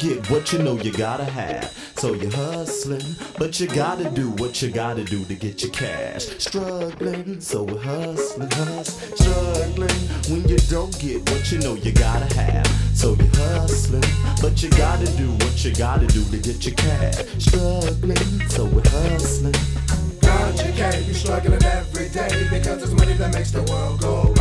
get what you know you gotta have. So you're hustling, but you gotta do what you gotta do to get your cash. Struggling, so we're hustling, hustling, struggling. When you don't get what you know you gotta have. So you're hustling, but you gotta do what you gotta do to get your cash. Struggling, so we're hustling. God, you can't be struggling every day because it's money that makes the world go round.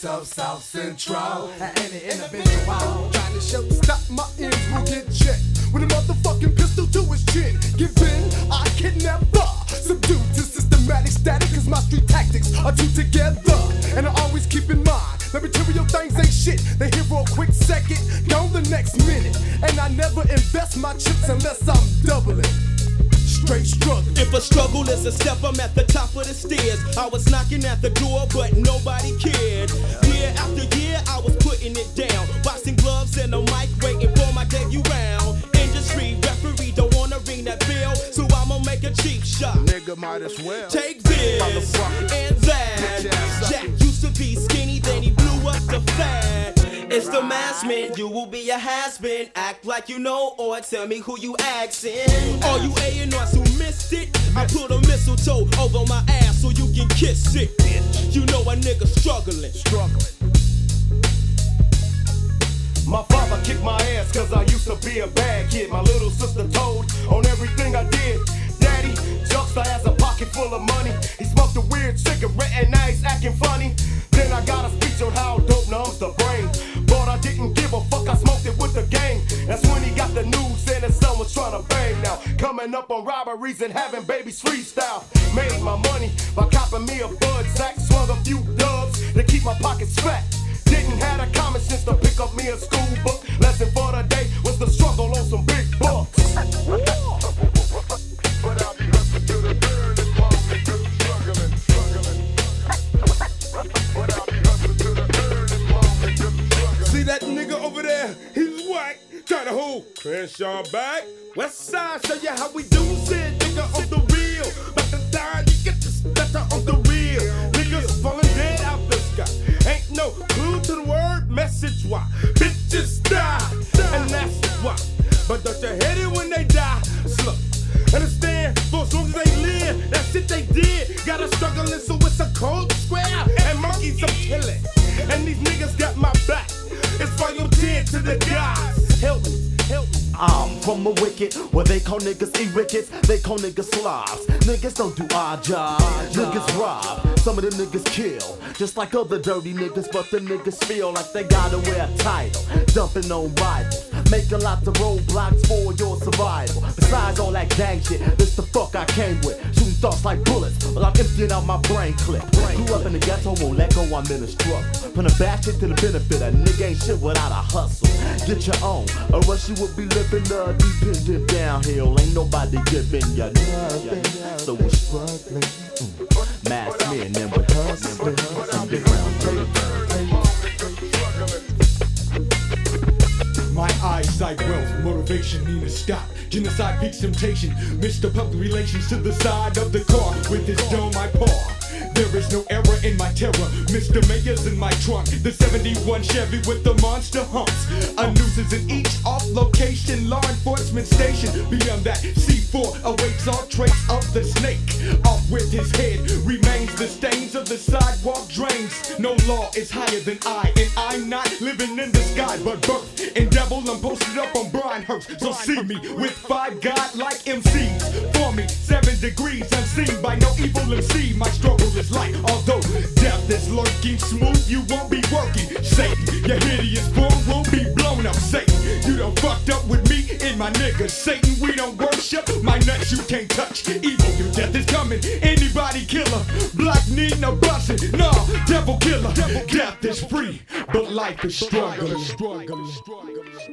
Streets of South Central. At any individual trying to show stop my ends will get checked with a motherfucking pistol to his chin. Give in, I can never subdue to systematic static cause my street tactics are two together. And I always keep in mind the material things ain't shit. They here for a quick second, gone the next minute. And I never invest my chips unless I'm doubling. If a struggle is a step, I'm at the top of the stairs. I was knocking at the door, but nobody cared. Year after year, I was putting it down. Boxing gloves and a mic, waiting for my debut round. Industry referee don't wanna ring that bell, so I'ma make a cheap shot. Nigga might as well. Take this and that. Jack used to be skinny, then he blew up the fat. It's the mask man, you will be a has-been. Act like you know, or tell me who you asking. All you A&Rs who missed it, I put a mistletoe over my ass so you can kiss it. You know a nigga struggling. Struggling. My father kicked my ass cause I used to be a bad kid. My little sister told on everything I did. Daddy, Juggsta has a pocket full of money. He smoked a weird cigarette and now he's acting funny. And having babies freestyle. Made my money by copping me a bud sack. Swung a few dubs to keep my pockets fat. Didn't have a common sense to pick up me a school book. Lesson for the day was the struggle on some big bucks. Try to hold Crenshaw back. West side, show you how we do shit. Nigga on the real. But the time you get the stutter on the real. Niggas falling dead out the sky. Ain't no clue to the word message why. Bitches die. And that's why. But don't you hate it when they die? Slow. Understand? For as long as they live, that shit they did. Gotta struggle so it's a cold square. And monkeys I'm killing. And these niggas got my back. It's volume 10 to the gods. Help me. I'm from a wicked, where they call niggas e-rickets, they call niggas slobs. Niggas don't do odd jobs, niggas rob. Some of them niggas kill, just like other dirty niggas, but the niggas feel like they gotta wear a title. Dumping on rivals, making lots of roadblocks for your survival. Besides all that gang shit, this the fuck I came with. Shooting thoughts like bullets, while I'm emptying out my brain clip. Grew up in the ghetto, won't let go, I'm in a struggle. From the bad shit to the benefit, a nigga ain't shit without a hustle. Get your own, or else you will be living the dependent downhill. Ain't nobody giving you nothing, so we're struggling. Mm. Mass men and we're hustling. Wealth, motivation need to stop. Genocide peaks temptation. Mr. Public Relations to the side of the car with his dome I paw. There is no error in my terror. Mr. Mayor's in my trunk. The 71 Chevy with the monster humps. A is in each off location law enforcement station. Beyond that, C4 awaits all trace of the snake. Off with his head remains the stains of the sidewalk drains. No law is higher than I, and I'm not living in the sky, but birth and devil. I'm posted up on Brynhurst. So see me with five god-like MCs. For me, seven degrees unseen by no evil MC. My struggle is light, although death is lurking smooth. You won't be working, Satan. Your hideous form won't be blown up, Satan. You done fucked up with me and my niggas, Satan. We don't worship my nuts. You can't touch evil. Your death is coming. Anybody killer, black need no busting. Nah, devil killer. Death is free, but life is struggling. struggling, struggling.